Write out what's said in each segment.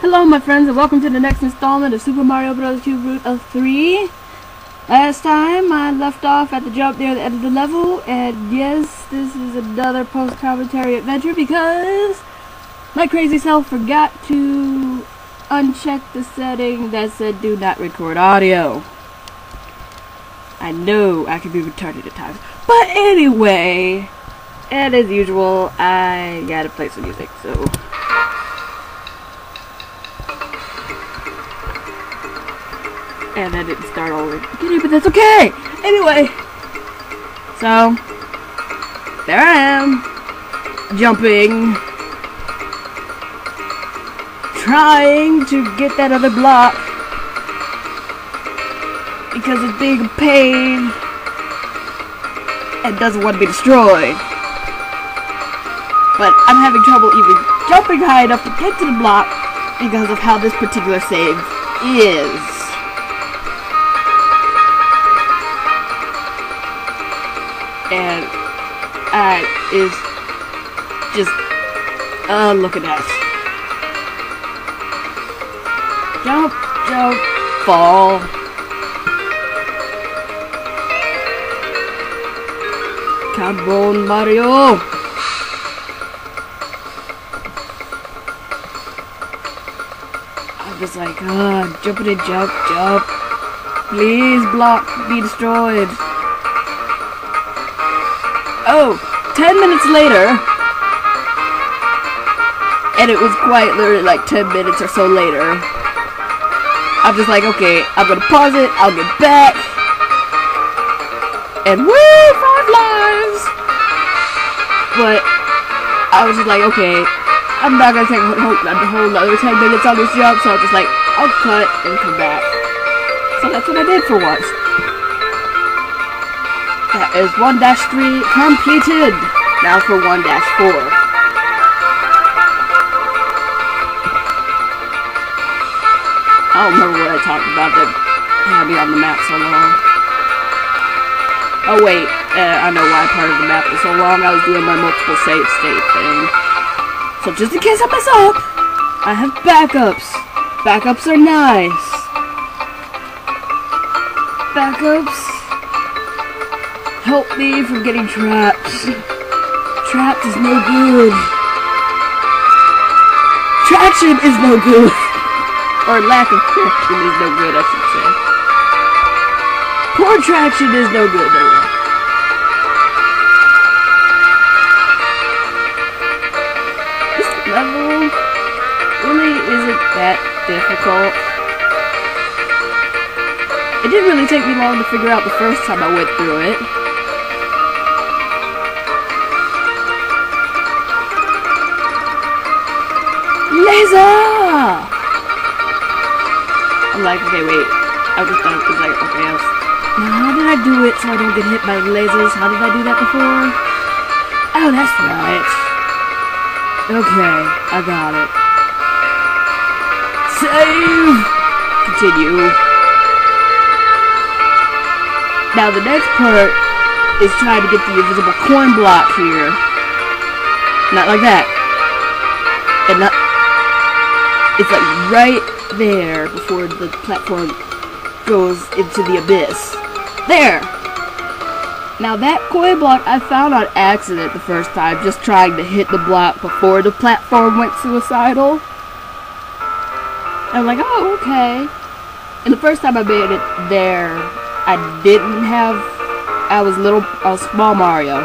Hello my friends and welcome to the next installment of Super Mario Bros. Cube Root of 3. Last time I left off at the jump near the end of the level and yes, this is another post-commentary adventure because my crazy self forgot to uncheck the setting that said do not record audio. I know I can be retarded at times. But anyway, and as usual, I gotta play some music, so... And I didn't start all but that's okay! Anyway, so, there I am, jumping, trying to get that other block, because it's being a pain, and doesn't want to be destroyed. But I'm having trouble even jumping high enough to get to the block because of how this particular save is. And I is just uh look at that. Jump, jump, fall. Come on, Mario. I was like, ah, uh, jumping and jump, jump. Please block, be destroyed. Oh, ten minutes later, and it was quite literally like 10 minutes or so later, I'm just like, okay, I'm gonna pause it, I'll get back, and woo, five lives! But, I was just like, okay, I'm not gonna take a whole, a whole other 10 minutes on this jump, so I was just like, I'll cut and come back. So that's what I did for once. That is 1-3 completed. Now for 1-4. I don't remember what I talked about that had me on the map so long. Oh wait, uh, I know why part of the map was so long. I was doing my multiple save state thing. So just in case I mess up, I have backups. Backups are nice. Backups help me from getting trapped. Trapped is no good. Traction is no good. or lack of traction is no good, I should say. Poor traction is no good, no This level really isn't that difficult. It didn't really take me long to figure out the first time I went through it. I'm like, okay, wait. I just thought it was like, okay, else. Now, how did I do it so I don't get hit by lasers? How did I do that before? Oh, that's right. Okay, I got it. Save! Continue. Now, the next part is trying to get the invisible coin block here. Not like that. And not it's like right there before the platform goes into the abyss. There! Now that coin block I found on accident the first time, just trying to hit the block before the platform went suicidal. I'm like, oh, okay. And the first time I made it there, I didn't have, I was little, I was small Mario.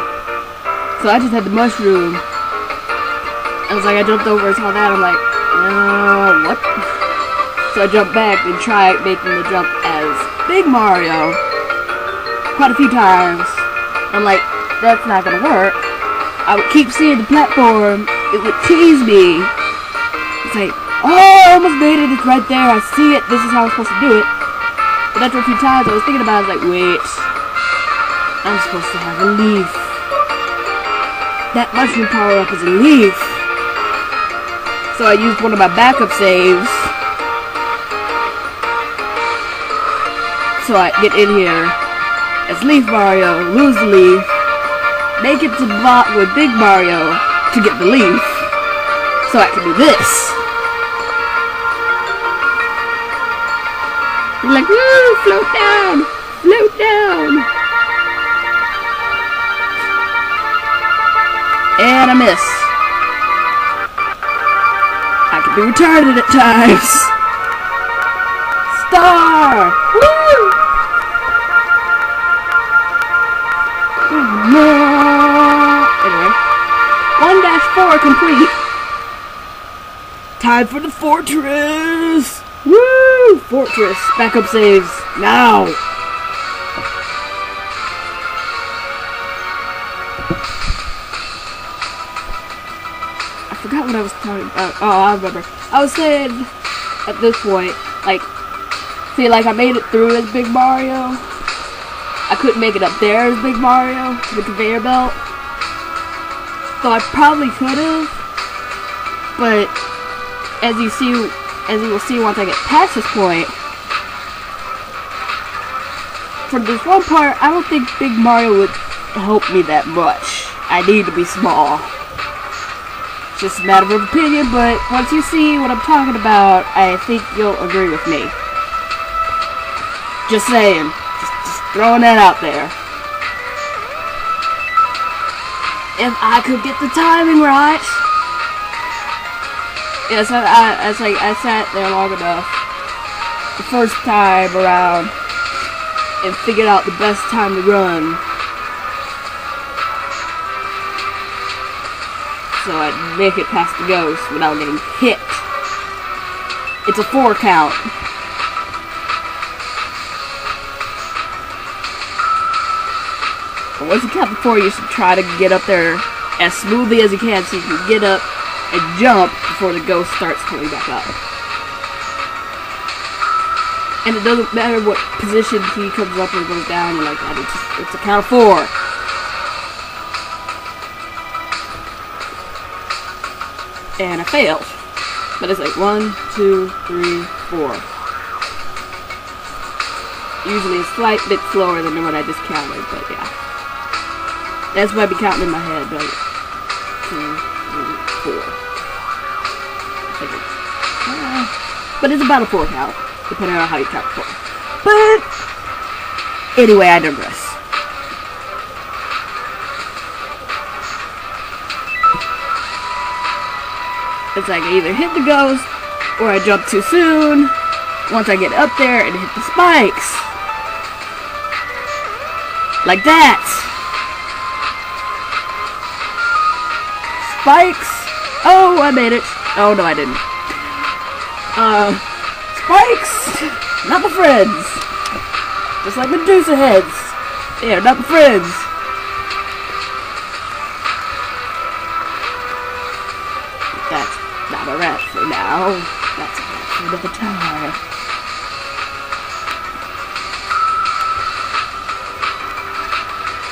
So I just had the mushroom. I was like, I jumped over and saw that, I'm like, uh, what? So I jump back and try making the jump as Big Mario quite a few times. I'm like, that's not gonna work. I would keep seeing the platform. It would tease me. It's like, oh, I almost made it. It's right there. I see it. This is how I'm supposed to do it. But after a few times, I was thinking about it. I was like, wait. I'm supposed to have a leaf. That mushroom power-up is a leaf. So I used one of my backup saves. So I get in here as Leaf Mario, lose the leaf, make it to block with Big Mario to get the leaf. So I can do this. You're like, woo, float down, float down. And I miss. I can be retarded at times. Star! Woo! No! Anyway, 1-4 complete. Time for the fortress! Woo! Fortress. Backup saves. Now! I forgot what I was talking about. Uh, oh, I remember. I was saying, at this point, like, see, like, I made it through as Big Mario. I couldn't make it up there as Big Mario, the conveyor belt. So I probably could have, but as you see, as you will see once I get past this point, for this one part, I don't think Big Mario would help me that much. I need to be small. Just a matter of opinion, but once you see what I'm talking about, I think you'll agree with me. Just saying. Just, just throwing that out there. If I could get the timing right. Yes, I, I, it's like I sat there long enough the first time around and figured out the best time to run. So I'd make it past the ghost without getting hit. It's a four count. But once you count to four, you should try to get up there as smoothly as you can so you can get up and jump before the ghost starts coming back up. And it doesn't matter what position he comes up or goes down like that. It's, it's a count of four. And I failed. But it's like one, two, three, four. Usually a slight bit slower than what I just counted, but yeah. That's what I'd be counting in my head, but two, three, four. But it's about a four count, depending on how you count four. But anyway, I digress. It's like I either hit the ghost or I jump too soon. Once I get up there and hit the spikes. Like that. Spikes. Oh, I made it. Oh, no, I didn't. Uh, spikes. Not my friends. Just like Medusa heads. Yeah, not my friends. That's not a rat for now. That's a rat for another time.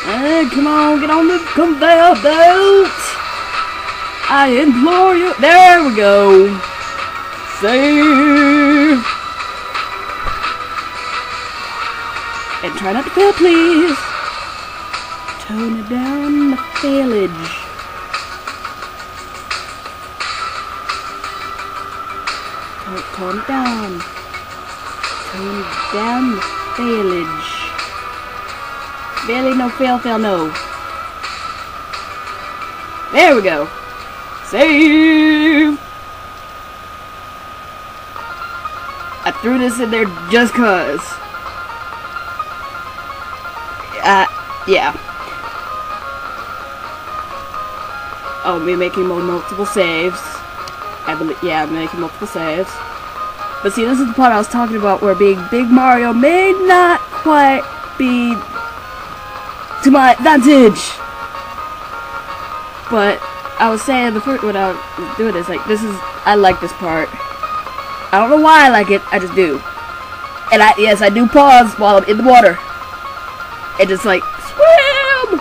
Hey, uh, come on, get on the conveyor belt! I implore you. There we go. Save. And try not to fail, please. Tone it down, the failage. Tone, down. Tone down, the failage. Barely no fail, fail, no. There we go. Save! I threw this in there just cause. Uh, yeah. Oh, me making more multiple saves. I believe, yeah, I'm making multiple saves. But see, this is the part I was talking about where being Big Mario may not quite be to my advantage. But I was saying the first when I was doing this, like this is I like this part. I don't know why I like it, I just do. And I yes, I do pause while I'm in the water. And just like swim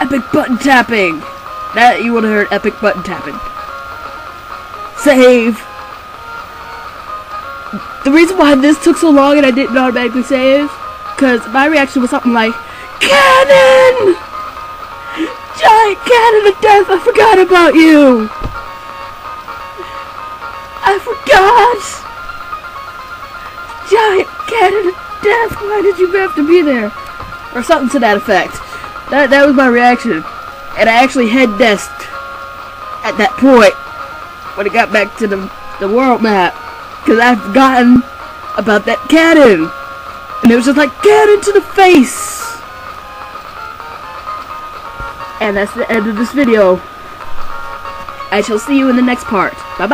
Epic button tapping. That you would have heard epic button tapping. Save. The reason why this took so long and I didn't automatically save, because my reaction was something like, Cannon! Giant cannon of death, I forgot about you! I forgot! giant cannon of death. Why did you have to be there? Or something to that effect. That that was my reaction. And I actually head desked at that point when it got back to the the world map. Cause I've forgotten about that cannon. And it was just like cannon to the face. And that's the end of this video. I shall see you in the next part. Bye bye.